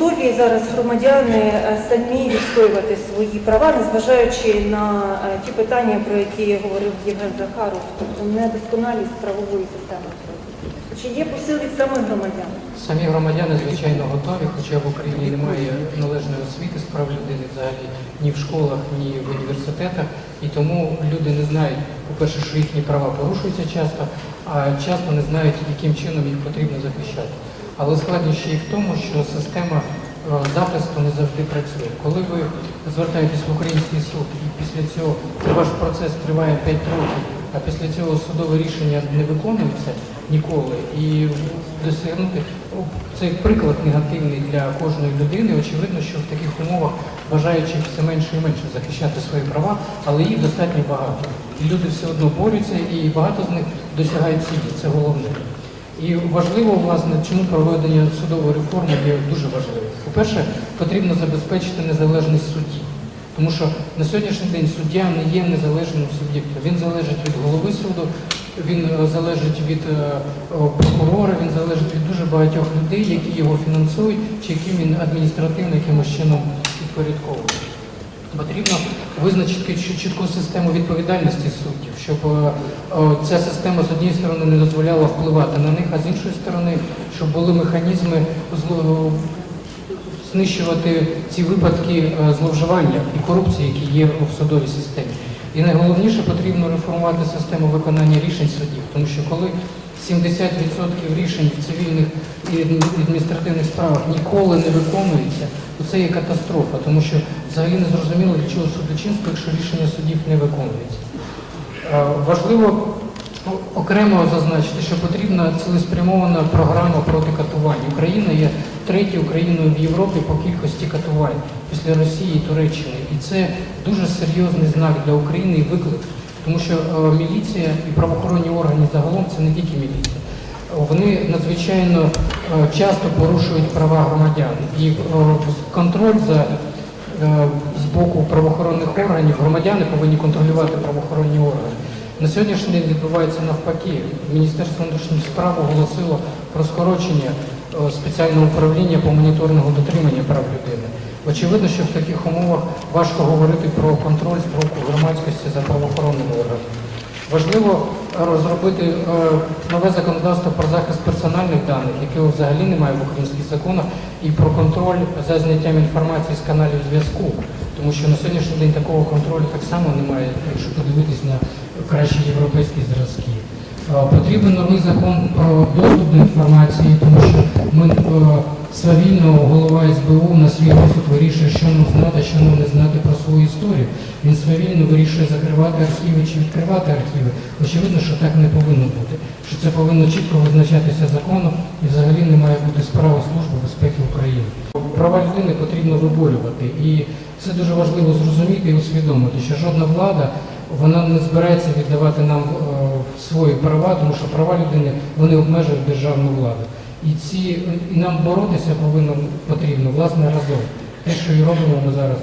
готові зараз громадяни е, самі відстоювати свої права, незважаючи на е, ті питання, про які говорив Євген Захаров, тобто недосконалість правової системи. Чи є посил від самих громадян? Самі громадяни, звичайно, готові, хоча в Україні немає належної освіти з прав людини взагалі ні в школах, ні в університетах. І тому люди не знають, по-перше, що їхні права порушуються часто, а часто не знають, яким чином їх потрібно захищати. Але складніше і в тому, що система е, захисту не завжди працює. Коли ви звертаєтесь в український суд і після цього ваш процес триває 5 років, а після цього судове рішення не виконується ніколи, і досягнути о, цей приклад негативний для кожної людини. Очевидно, що в таких умовах бажаючих все менше і менше захищати свої права, але їх достатньо багато. Люди все одно борються, і багато з них досягають цілі. Це головне. І важливо, власне, чому проведення судової реформи є дуже важливим. По-перше, потрібно забезпечити незалежність судді. Тому що на сьогоднішній день суддя не є незалежним суб'єктом. Він залежить від голови суду, він е, залежить від е, прокурора, він залежить від дуже багатьох людей, які його фінансують, чи яким він адміністративно якимось чином підпорядковує. Потрібно визначити чітку систему відповідальності суддів, щоб е, е, ця система з однієї сторони не дозволяла впливати на них, а з іншої сторони, щоб були механізми знищувати ці випадки е, зловживання і корупції, які є в судовій системі. І найголовніше потрібно реформувати систему виконання рішень судів, тому що коли 70% рішень в цивільних і адміністративних справах ніколи не виконується, то це є катастрофа, тому що взагалі не зрозуміло, для чого судочинство, якщо рішення судів не виконується. Е, Важливо окремо зазначити, що потрібна цілеспрямована програма проти катувань. Україна є третьою країною в Європі по кількості катувань після Росії і Туреччини. І це дуже серйозний знак для України і виклик, тому що е, міліція і правоохоронні органи загалом це не тільки міліція. Вони надзвичайно е, часто порушують права громадян. І е, контроль за з боку правоохоронних органів громадяни повинні контролювати правоохоронні органи. На сьогоднішній день відбувається навпаки. Міністерство внутрішніх справ оголосило про скорочення е, спеціального управління по моніторингу дотримання прав людини. Очевидно, що в таких умовах важко говорити про контроль з боку громадськості за правоохоронними органами. Важливо розробити е, нове законодавство про захист персональних даних, якого взагалі немає в українських законах, і про контроль за зняттям інформації з каналів зв'язку. Тому що на сьогоднішній день такого контролю так само немає, якщо подивитись на кращі європейські зразки. Е, Потрібен новий закон про доступ до інформації, тому що ми е, свавільно голова СБУ на свій розсуд вирішує, що нам знати, що нам не знати про свою історію. Він свавільно вирішує закривати архіви чи відкривати архіви. Очевидно, що так не повинно бути. Що це повинно чітко визначатися законом і взагалі не має бути справа Служби безпеки України. Права людини потрібно виборювати. І це дуже важливо зрозуміти і усвідомити, що жодна влада вона не збирається віддавати нам е, свої права, тому що права людини вони обмежують державну владу. І ці і нам боротися повинно потрібно власне разом. Те, що і робимо ми зараз